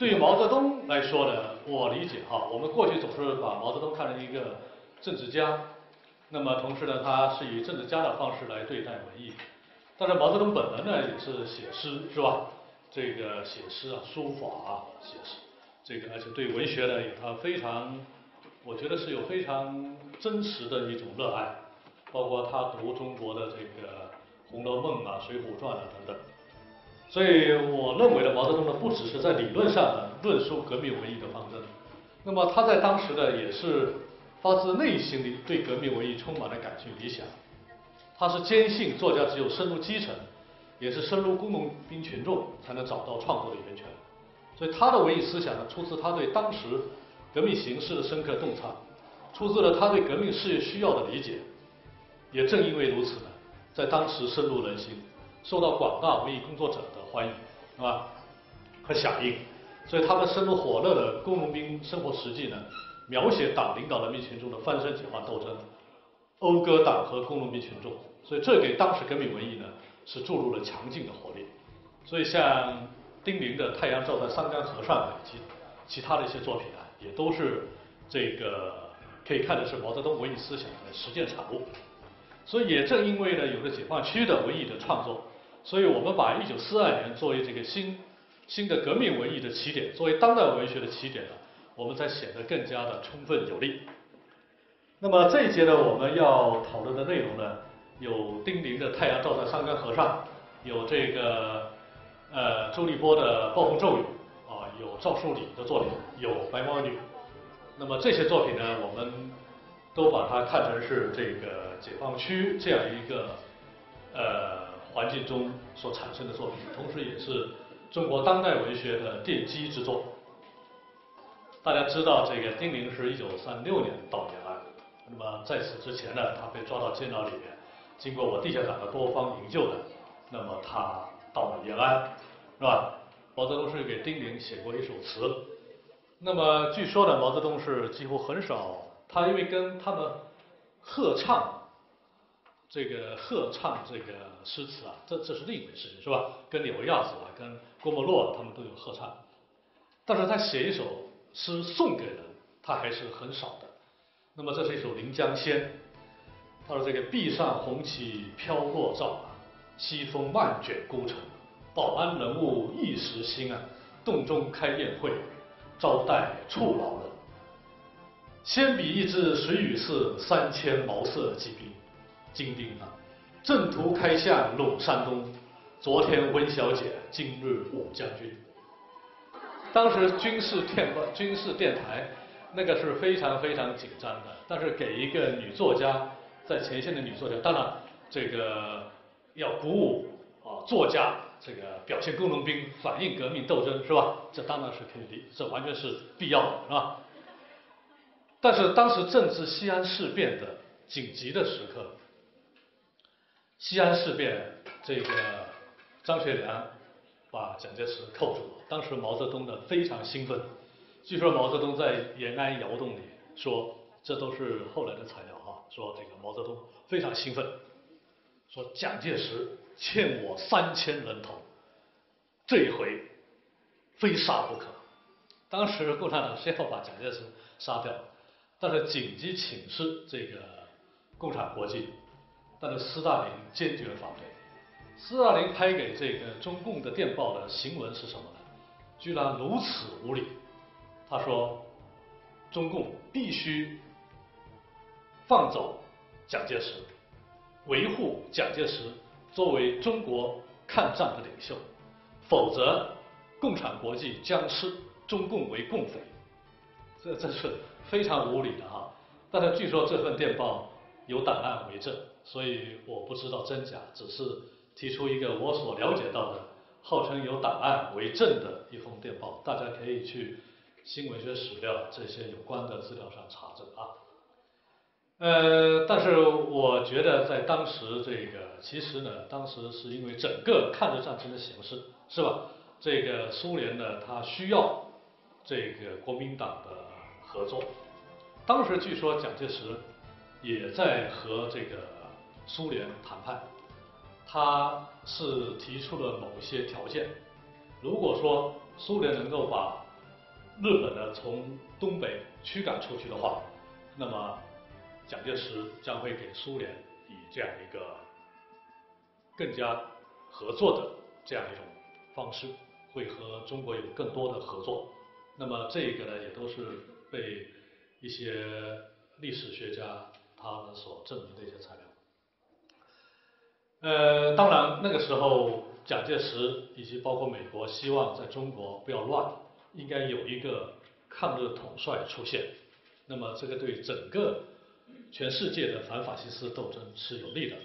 对于毛泽东来说呢，我理解哈，我们过去总是把毛泽东看成一个政治家，那么同时呢，他是以政治家的方式来对待文艺。但是毛泽东本人呢，也是写诗是吧？这个写诗啊，书法啊，写诗，这个而且对文学呢，有他非常，我觉得是有非常真实的一种热爱，包括他读中国的这个《红楼梦》啊，《水浒传》啊等等。所以我认为呢，毛泽东呢，不只是在理论上呢论述革命文艺的方针，那么他在当时呢，也是发自内心的对革命文艺充满了感情理想。他是坚信作家只有深入基层，也是深入工农兵群众，才能找到创作的源泉。所以他的文艺思想呢，出自他对当时革命形势的深刻洞察，出自了他对革命事业需要的理解。也正因为如此呢，在当时深入人心，受到广大文艺工作者的欢迎，是吧？和响应。所以他们深入火热的工农兵生活实际呢，描写党领导人民群众的翻身解放斗争，讴歌党和工农兵群众。所以这给当时革命文艺呢是注入了强劲的活力。所以像丁玲的《太阳照在桑干河上》以及其他的一些作品啊，也都是这个可以看的是毛泽东文艺思想的实践产物。所以也正因为呢有了解放区的文艺的创作，所以我们把一九四二年作为这个新新的革命文艺的起点，作为当代文学的起点呢，我们才显得更加的充分有力。那么这一节呢，我们要讨论的内容呢？有丁玲的《太阳照在桑干河上》，有这个呃周立波的《暴风骤雨》，啊，有赵树理的作品，有《白毛女》。那么这些作品呢，我们都把它看成是这个解放区这样一个呃环境中所产生的作品，同时也是中国当代文学的奠基之作。大家知道，这个丁玲是一九三六年到延安，那么在此之前呢，他被抓到监牢里面。经过我地下党的多方营救的，那么他到了延安，是吧？毛泽东是给丁玲写过一首词，那么据说呢，毛泽东是几乎很少，他因为跟他们合唱，这个合唱这个诗词啊，这这是另一回事，是吧？跟柳亚子啊，跟郭沫若他们都有合唱，但是他写一首诗送给人，他还是很少的。那么这是一首《临江仙》。他说：“这个壁上红旗飘落照，西风漫卷孤城，保安人物一时兴啊，洞中开宴会，招待处老人。先比一支水雨寺三千毛色骑兵，精兵啊，正途开向鲁山东。昨天温小姐，今日武将军。当时军事电报、军事电台那个是非常非常紧张的，但是给一个女作家。”在前线的女作家，当然这个要鼓舞啊作家这个表现工农兵反映革命斗争是吧？这当然是可以，这完全是必要的，是吧？但是当时正值西安事变的紧急的时刻，西安事变这个张学良把蒋介石扣住，当时毛泽东呢非常兴奋，据说毛泽东在延安窑洞里说，这都是后来的材料哈。说这个毛泽东非常兴奋，说蒋介石欠我三千人头，这一回非杀不可。当时共产党先要把蒋介石杀掉，但是紧急请示这个共产国际，但是斯大林坚决反对。斯大林拍给这个中共的电报的行文是什么呢？居然如此无礼。他说，中共必须。放走蒋介石，维护蒋介石作为中国抗战的领袖，否则共产国际将视中共为共匪。这这是非常无理的哈。但是据说这份电报有档案为证，所以我不知道真假，只是提出一个我所了解到的，号称有档案为证的一封电报，大家可以去新文学史料这些有关的资料上查证啊。呃，但是我觉得在当时这个，其实呢，当时是因为整个抗日战争的形势，是吧？这个苏联呢，它需要这个国民党的合作。当时据说蒋介石也在和这个苏联谈判，他是提出了某些条件。如果说苏联能够把日本呢从东北驱赶出去的话，那么蒋介石将会给苏联以这样一个更加合作的这样一种方式，会和中国有更多的合作。那么这个呢，也都是被一些历史学家他们所证明的一些材料。呃，当然那个时候蒋介石以及包括美国希望在中国不要乱，应该有一个抗日统帅出现。那么这个对整个全世界的反法西斯斗争是有利的。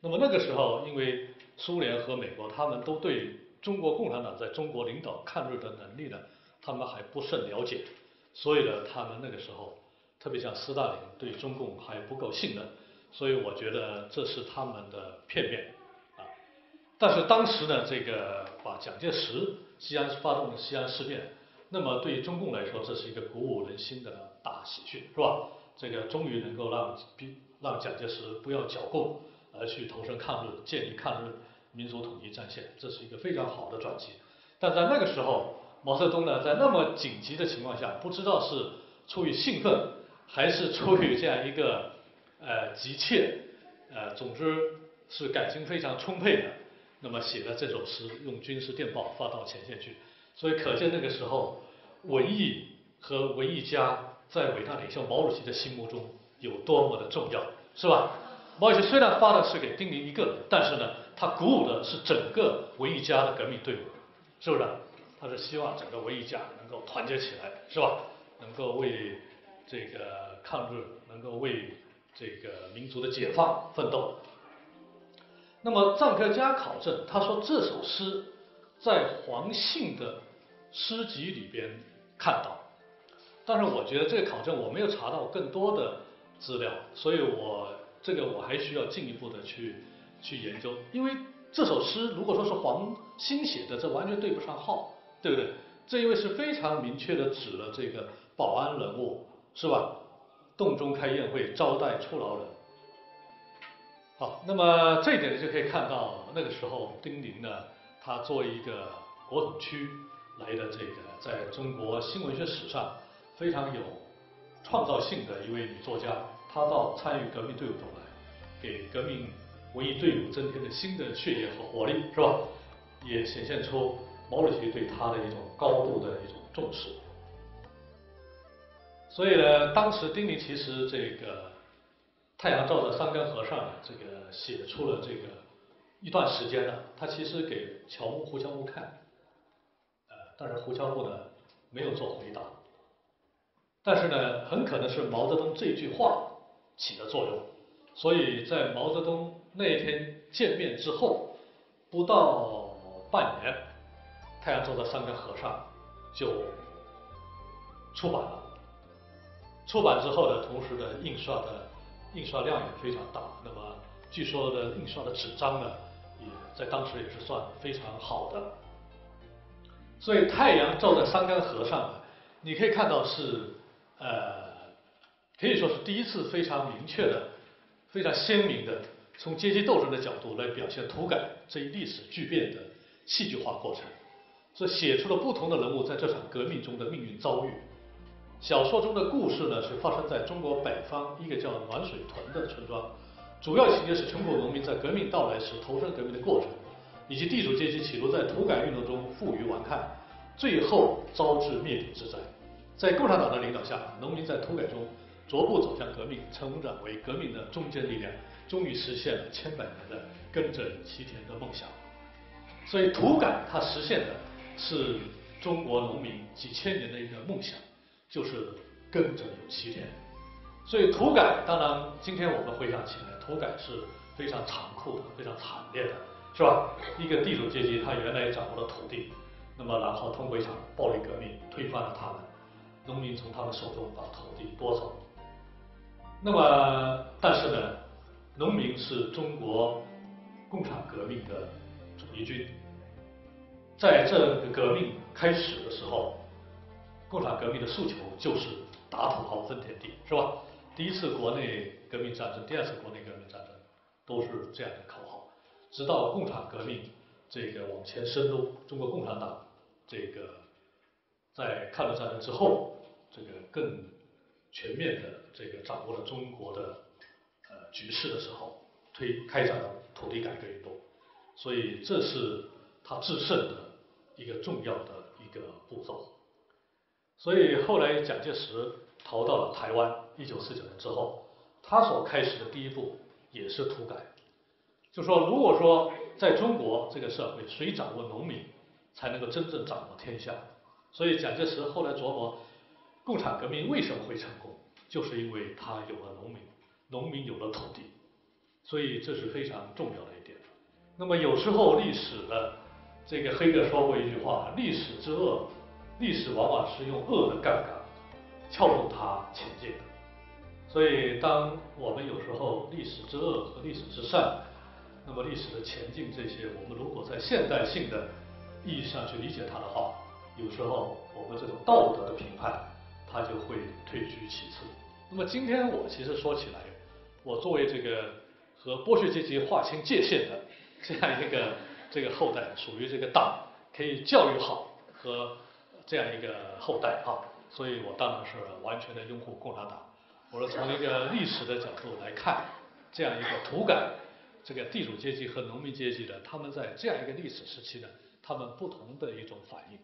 那么那个时候，因为苏联和美国他们都对中国共产党在中国领导抗日的能力呢，他们还不甚了解，所以呢，他们那个时候，特别像斯大林对中共还不够信任。所以我觉得这是他们的片面啊，但是当时呢，这个把蒋介石西安发动西安事变，那么对于中共来说，这是一个鼓舞人心的大喜讯，是吧？这个终于能够让让蒋介石不要剿共，而去投身抗日，建立抗日民族统一战线，这是一个非常好的转机。但在那个时候，毛泽东呢，在那么紧急的情况下，不知道是出于兴奋，还是出于这样一个。呃，急切，呃，总之是感情非常充沛的。那么写了这首诗，用军事电报发到前线去。所以可见那个时候，文艺和文艺家在伟大领袖毛主席的心目中有多么的重要，是吧？毛主席虽然发的是给丁玲一个，但是呢，他鼓舞的是整个文艺家的革命队伍，是不是？他是希望整个文艺家能够团结起来，是吧？能够为这个抗日，能够为。这个民族的解放奋斗。那么臧克家考证，他说这首诗在黄信的诗集里边看到，但是我觉得这个考证我没有查到更多的资料，所以我这个我还需要进一步的去去研究。因为这首诗如果说是黄兴写的，这完全对不上号，对不对？这因为是非常明确的指了这个保安人物，是吧？洞中开宴会，招待出劳人。好，那么这一点呢就可以看到，那个时候丁玲呢，她作为一个国统区来的这个，在中国新文学史上非常有创造性的一位女作家，她到参与革命队伍中来，给革命文艺队伍增添了新的血液和活力，是吧？也显现出毛主席对她的一种高度的一种重视。所以呢，当时丁玲其实这个太阳照在桑根河上，这个写出了这个一段时间呢，他其实给乔木胡乔木看，呃，但是胡乔木呢没有做回答，但是呢，很可能是毛泽东这句话起的作用，所以在毛泽东那一天见面之后，不到半年，太阳照在桑根河上就出版了。出版之后呢，同时的印刷的印刷量也非常大。那么据说的印刷的纸张呢，也在当时也是算非常好的。所以太阳照在桑干河上，你可以看到是呃，可以说是第一次非常明确的、非常鲜明的从阶级斗争的角度来表现土改这一历史巨变的戏剧化过程，这写出了不同的人物在这场革命中的命运遭遇。小说中的故事呢，是发生在中国北方一个叫暖水屯的村庄，主要情节是全国农民在革命到来时投身革命的过程，以及地主阶级企图在土改运动中负隅顽抗，最后遭致灭顶之灾。在共产党的领导下，农民在土改中逐步走向革命，成长为革命的中坚力量，终于实现了千百年的耕者齐田的梦想。所以，土改它实现的是中国农民几千年的一个梦想。就是耕者有其田，所以土改当然，今天我们回想起来，土改是非常残酷的、非常惨烈的，是吧？一个地主阶级，他原来掌握了土地，那么然后通过一场暴力革命推翻了他们，农民从他们手中把土地夺走。那么，但是呢，农民是中国共产革命的主力军，在这个革命开始的时候。共产革命的诉求就是打土豪分田地，是吧？第一次国内革命战争，第二次国内革命战争，都是这样的口号。直到共产革命这个往前深入，中国共产党这个在抗日战争之后，这个更全面的这个掌握了中国的呃局势的时候，推开展了土地改革运动，所以这是他制胜的一个重要的一个步骤。所以后来蒋介石逃到了台湾，一九四九年之后，他所开始的第一步也是土改，就说如果说在中国这个社会，谁掌握农民，才能够真正掌握天下。所以蒋介石后来琢磨，共产革命为什么会成功，就是因为他有了农民，农民有了土地，所以这是非常重要的一点。那么有时候历史的这个黑格尔说过一句话：历史之恶，历史往往是用恶的杠杆撬动它前进的。所以当我们有时候历史之恶和历史之善，那么历史的前进这些，我们如果在现代性的意义上去理解它的话，有时候我们这种道德的评判，它就会退居其次。那么今天我其实说起来，我作为这个和剥削阶级划清界限的这样一个这个后代，属于这个党可以教育好和这样一个后代啊，所以我当然是完全的拥护共产党。我是从一个历史的角度来看这样一个土改，这个地主阶级和农民阶级的他们在这样一个历史时期呢，他们不同的一种反应。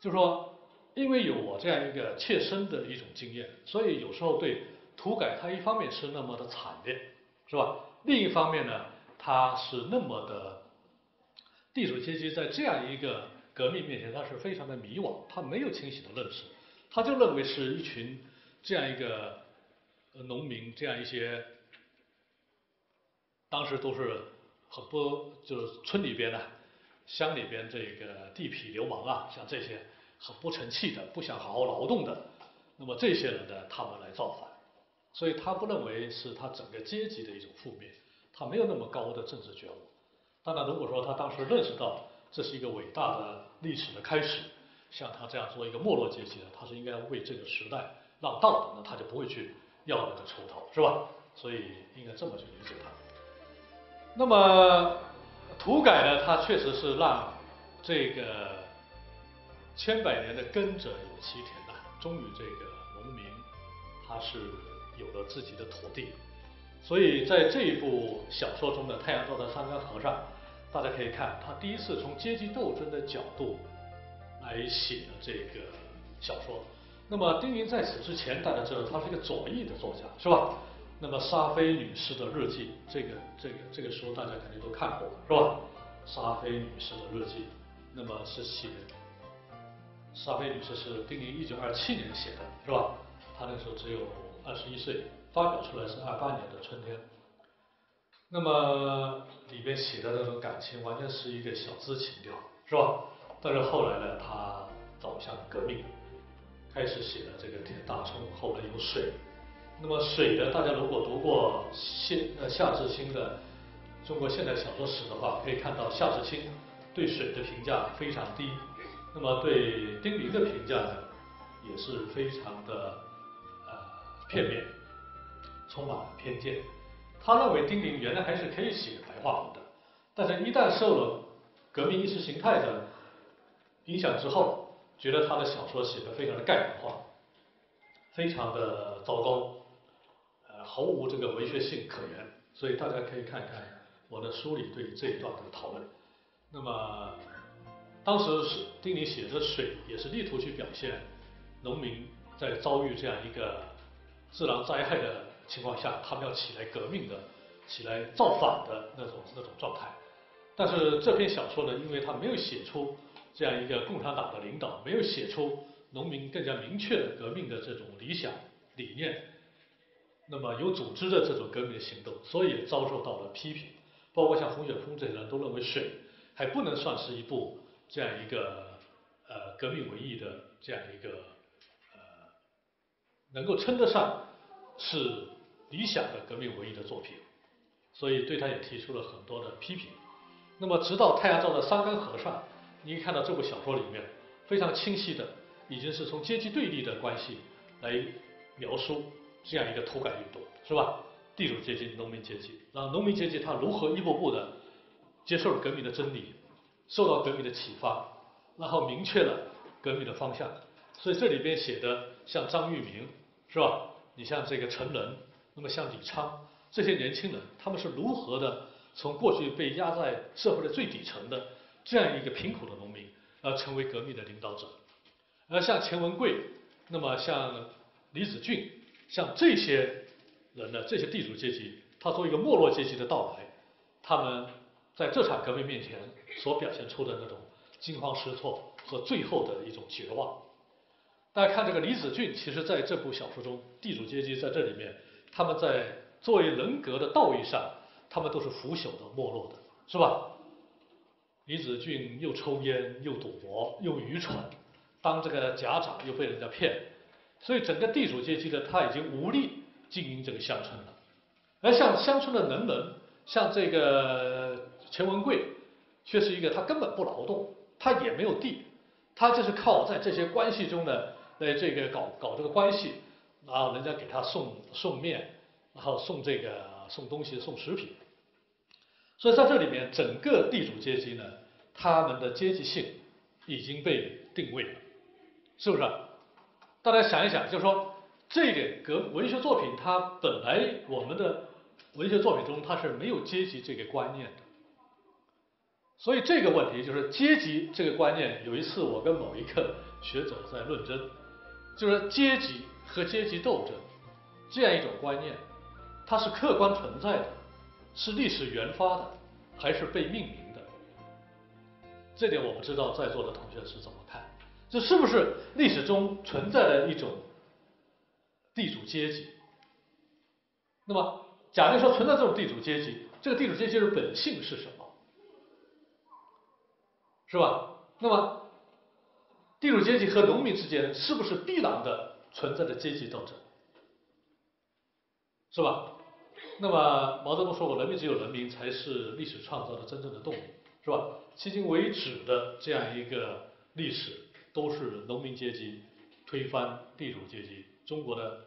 就是说，因为有我这样一个切身的一种经验，所以有时候对土改，它一方面是那么的惨烈，是吧？另一方面呢，它是那么的地主阶级在这样一个革命面前，他是非常的迷惘，他没有清醒的认识，他就认为是一群这样一个农民，这样一些当时都是很不就是村里边的、乡里边这个地痞流氓啊，像这些。很不成器的，不想好好劳动的，那么这些人呢，他们来造反，所以他不认为是他整个阶级的一种覆灭，他没有那么高的政治觉悟。当然，如果说他当时认识到这是一个伟大的历史的开始，像他这样做一个没落阶级的，他是应该为这个时代让道的，那他就不会去要那个锄头，是吧？所以应该这么去理解他。那么土改呢，它确实是让这个。千百年的耕者有其田呐，终于这个农民他是有了自己的土地，所以在这一部小说中的《太阳照在三干河上》，大家可以看他第一次从阶级斗争的角度来写的这个小说。那么丁玲在此之前，大家知道他是一个左翼的作家，是吧？那么沙菲女士的日记，这个这个这个书大家肯定都看过，是吧？沙菲女士的日记，那么是写。沙菲女士是丁玲一九二七年写的，是吧？她那时候只有二十一岁，发表出来是二八年的春天。那么里边写的那种感情，完全是一个小资情调，是吧？但是后来呢，他走向革命，开始写了这个田大葱，后来有水。那么水呢，大家如果读过现呃夏志清的《中国现代小说史》的话，可以看到夏志清对水的评价非常低。那么对丁玲的评价呢，也是非常的呃片面，充满了偏见。他认为丁玲原来还是可以写白话文的，但是一旦受了革命意识形态的影响之后，觉得他的小说写的非常的概念化，非常的糟糕，呃，毫无这个文学性可言。所以大家可以看看我的书里对这一段的讨论。那么。当时是丁玲写的水，也是力图去表现农民在遭遇这样一个自然灾害的情况下，他们要起来革命的、起来造反的那种那种状态。但是这篇小说呢，因为他没有写出这样一个共产党的领导，没有写出农民更加明确的革命的这种理想理念，那么有组织的这种革命行动，所以遭受到了批评。包括像洪雪峰这些人都认为水还不能算是一部。这样一个呃革命文艺的这样一个呃能够称得上是理想的革命文艺的作品，所以对他也提出了很多的批评。那么直到太阳照在桑干河上，你可以看到这部小说里面非常清晰的，已经是从阶级对立的关系来描述这样一个土改运动，是吧？地主阶级、农民阶级，让农民阶级他如何一步步的接受了革命的真理。受到革命的启发，然后明确了革命的方向，所以这里边写的像张玉明，是吧？你像这个陈伦，那么像李昌这些年轻人，他们是如何的从过去被压在社会的最底层的这样一个贫苦的农民，而成为革命的领导者？而像钱文贵，那么像李子俊，像这些人呢，这些地主阶级，他作为一个没落阶级的到来，他们在这场革命面前所表现出的那种惊慌失措和最后的一种绝望。大家看这个李子俊，其实在这部小说中，地主阶级在这里面，他们在作为人格的道义上，他们都是腐朽的、没落的，是吧？李子俊又抽烟，又赌博，又愚蠢，当这个家长又被人家骗，所以整个地主阶级呢，他已经无力经营这个乡村了。而像乡村的能人，像这个钱文贵，却是一个他根本不劳动，他也没有地，他就是靠在这些关系中呢。在这个搞搞这个关系，然后人家给他送送面，然后送这个送东西送食品，所以在这里面整个地主阶级呢，他们的阶级性已经被定位了，是不是？大家想一想，就是说这个格文学作品，它本来我们的文学作品中它是没有阶级这个观念的，所以这个问题就是阶级这个观念。有一次我跟某一个学者在论争。就是阶级和阶级斗争这样一种观念，它是客观存在的，是历史原发的，还是被命名的？这点我不知道在座的同学是怎么看？这是不是历史中存在的一种地主阶级？那么，假定说存在这种地主阶级，这个地主阶级的本性是什么？是吧？那么。地主阶级和农民之间是不是必然的存在的阶级斗争，是吧？那么毛泽东说过，人民只有人民才是历史创造的真正的动力，是吧？迄今为止的这样一个历史，都是农民阶级推翻地主阶级。中国的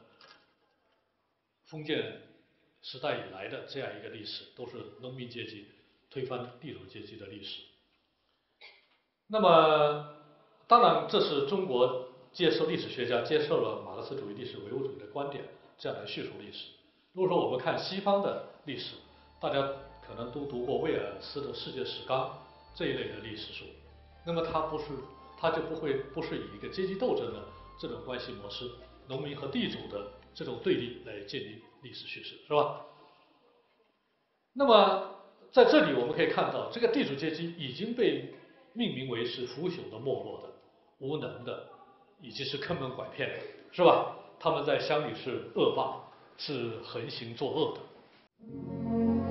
封建时代以来的这样一个历史，都是农民阶级推翻地主阶级的历史。那么。当然，这是中国接受历史学家接受了马克思主义历史唯物主义的观点，这样来叙述历史。如果说我们看西方的历史，大家可能都读过威尔斯的《世界史纲》这一类的历史书，那么它不是，它就不会不是以一个阶级斗争的这种关系模式，农民和地主的这种对立来建立历史叙事，是吧？那么在这里我们可以看到，这个地主阶级已经被命名为是腐朽的、没落的。无能的，以及是坑蒙拐骗的，是吧？他们在乡里是恶霸，是横行作恶的。